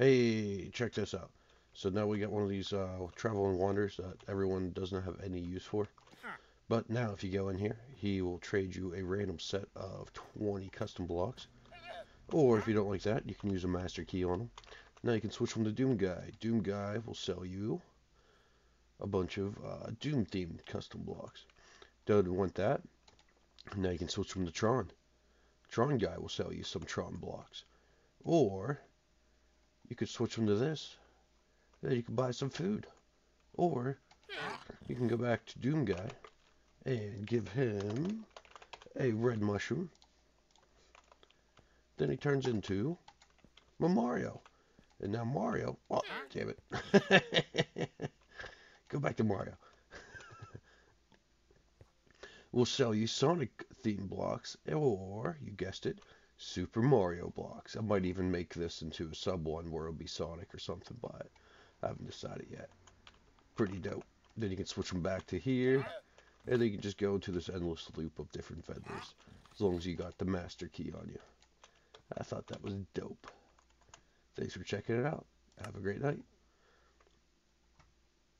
Hey, check this out. So now we got one of these uh, travel and wonders that everyone doesn't have any use for. But now if you go in here, he will trade you a random set of 20 custom blocks. Or if you don't like that, you can use a master key on them. Now you can switch from the Doom Guy. Doom Guy will sell you a bunch of uh, Doom themed custom blocks. Don't want that. Now you can switch from the Tron. Tron Guy will sell you some Tron blocks. Or you could switch them to this. Then you can buy some food. Or you can go back to Doom Guy and give him a red mushroom. Then he turns into Mario. And now Mario, oh, damn it. go back to Mario. we'll sell you Sonic theme blocks, or, you guessed it, Super Mario blocks. I might even make this into a sub one where it'll be Sonic or something, but I haven't decided yet. Pretty dope. Then you can switch them back to here, and then you can just go into this endless loop of different vendors, as long as you got the master key on you. I thought that was dope. Thanks for checking it out. Have a great night.